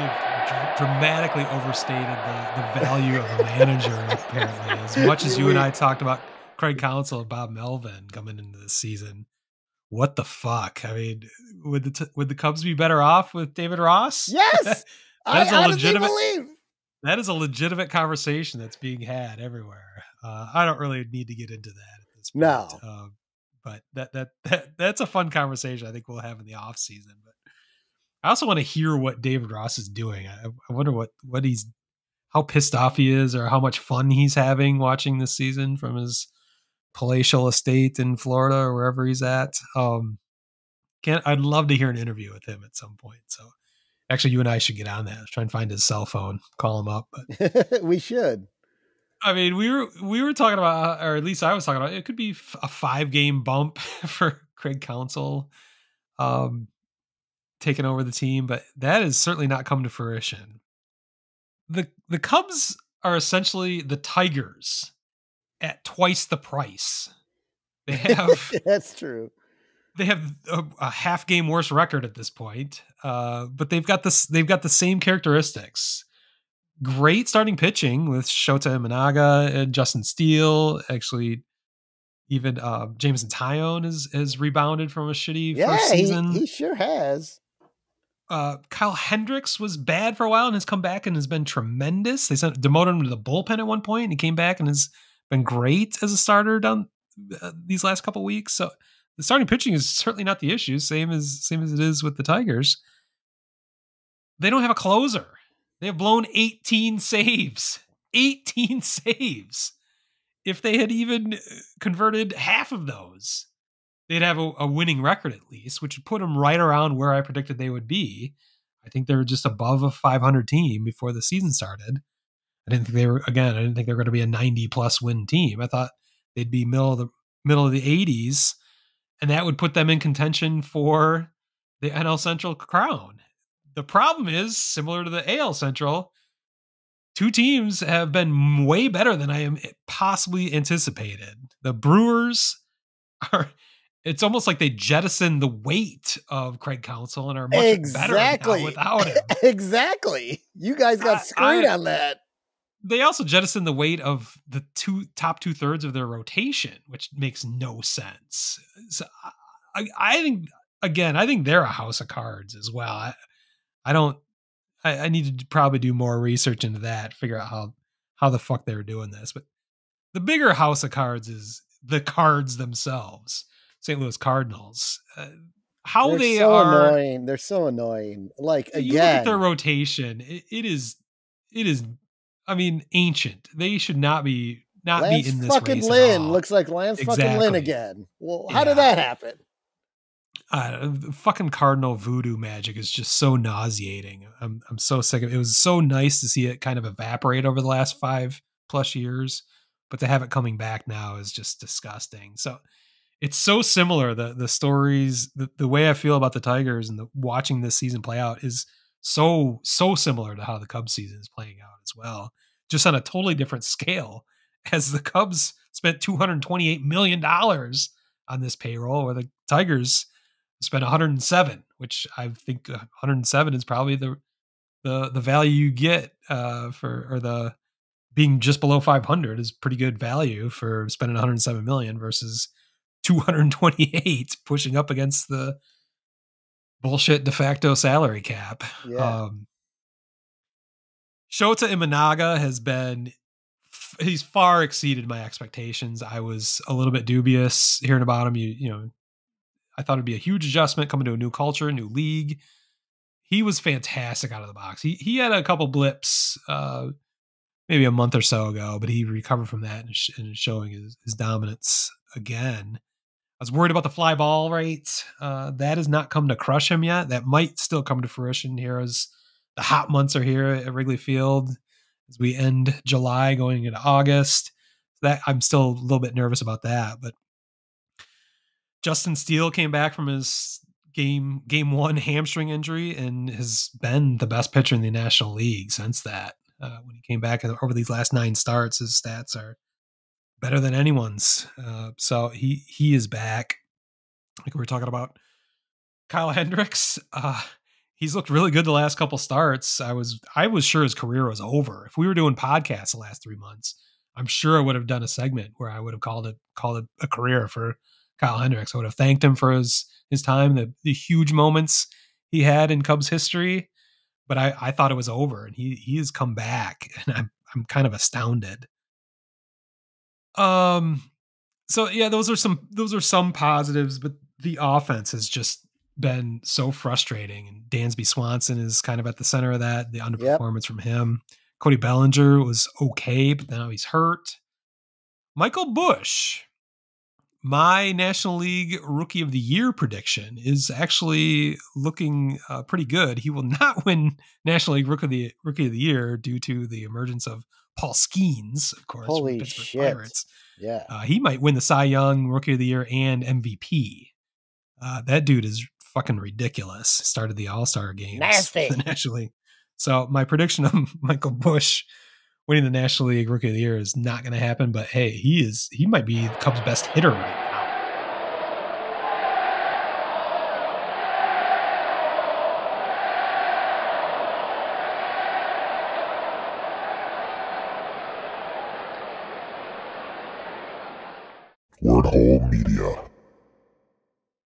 have dramatically overstated the, the value of a manager, apparently. As much as you and I talked about Craig Counsell and Bob Melvin coming into this season, what the fuck? I mean, would the t- would the Cubs be better off with David Ross? Yes, that's I a legitimate. Believe. That is a legitimate conversation that's being had everywhere. Uh, I don't really need to get into that at this point. No, um, but that, that that that's a fun conversation. I think we'll have in the off season. But I also want to hear what David Ross is doing. I, I wonder what what he's how pissed off he is, or how much fun he's having watching this season from his palatial estate in Florida or wherever he's at. Um, can I'd love to hear an interview with him at some point. So actually, you and I should get on that. Try and find his cell phone, call him up. But we should. I mean, we were we were talking about, or at least I was talking about, it could be a five game bump for Craig Counsell. um, taking over the team, but that has certainly not come to fruition. the The Cubs are essentially the Tigers at twice the price. They have that's true. They have a, a, half game worse record at this point, uh, but they've got this. They've got the same characteristics great starting pitching with Shota Imanaga and Justin Steele. Actually, even uh, Jameson Taillon has has rebounded from a shitty yeah, first season. He, he sure has. Uh, Kyle Hendricks was bad for a while and has come back and has been tremendous. They sent demoted him to the bullpen at one point and he came back and has been great as a starter down uh, these last couple weeks. So the starting pitching is certainly not the issue. Same as same as it is with the Tigers. They don't have a closer. They have blown 18 saves. 18 saves. If they had even uh, converted half of those, they'd have a, a, winning record at least, which would put them right around where I predicted they would be. I think they were just above a 500 team before the season started. I didn't think they were again. I didn't think they were going to be a 90 plus win team. I thought they'd be middle of the middle of the 80s, and that would put them in contention for the NL Central crown. The problem is similar to the AL Central. Two teams have been way better than I am eh, possibly anticipated. The Brewers are it's almost like they jettisoned the weight of Craig Counsell and are much exactly. better without him. exactly. You guys got screwed I, on that. They also jettisoned the weight of the two top two thirds of their rotation, which makes no sense. So I, I think again, I think they're a house of cards as well. I, I don't. I, I need to probably do more research into that, figure out how how the fuck they were doing this. But the bigger house of cards is the cards themselves. St. Louis Cardinals. Uh, how They're they so are annoying. They're so annoying. Like again, you look at their rotation. It, it is. It is. I mean, ancient. They should not be not Lance be in this fucking race Lynn looks like Lance exactly. fucking Lynn again. Well, how yeah. did that happen? uh, fucking cardinal voodoo magic is just so nauseating. I'm I'm so sick of it. It was so nice to see it kind of evaporate over the last five plus years, but to have it coming back now is just disgusting. So it's so similar. The the stories, the, the way I feel about the Tigers and the watching this season play out is so so similar to how the Cubs season is playing out as well. Just on a totally different scale, as the Cubs spent 228 million dollars on this payroll, or the Tigers spent 107, which I think 107 is probably the the the value you get uh, for or the being just below 500 is pretty good value for spending 107 million versus 228 pushing up against the bullshit de facto salary cap. Yeah. Um, Shota Imanaga has been he's far exceeded my expectations. I was a little bit dubious hearing about him. You you know I thought it'd be a huge adjustment coming to a new culture, new league. He was fantastic out of the box. He he had a couple blips, uh, maybe a month or so ago, but he recovered from that and, sh- and showing his, his, dominance again. I was worried about the fly ball rate. Uh, that has not come to crush him yet. That might still come to fruition here as the hot months are here at Wrigley Field as we end July going into August. That I'm still a little bit nervous about that, but Justin Steele came back from his game game one hamstring injury and has been the best pitcher in the National League since that. Uh, when he came back over these last nine starts, his stats are better than anyone's. Uh, so he he is back. Like we were talking about Kyle Hendricks, uh, he's looked really good the last couple starts. I was I was sure his career was over. If we were doing podcasts the last three months, I'm sure I would have done a segment where I would have called it called it a career for Kyle Hendricks. I would have thanked him for his his time, the the huge moments he had in Cubs history. But I, I thought it was over, and he he has come back, and I'm I'm kind of astounded. Um, so yeah, those are some those are some positives, but the offense has just been so frustrating. And Dansby Swanson is kind of at the center of that. The underperformance yep. from him. Cody Bellinger was okay, but now he's hurt. Michael Busch, my National League Rookie of the Year prediction is actually looking uh, pretty good. He will not win National League Rookie of the Rookie of the Year due to the emergence of Paul Skenes, of course. Holy shit! Pirates. Yeah, uh, he might win the Cy Young Rookie of the Year and MVP. Uh, that dude is fucking ridiculous. Started the All Star game. Nasty. National League. So my prediction of Michael Busch winning the National League Rookie of the Year is not going to happen. But hey, he is he might be the Cubs' best hitter right now. Word Hole Media.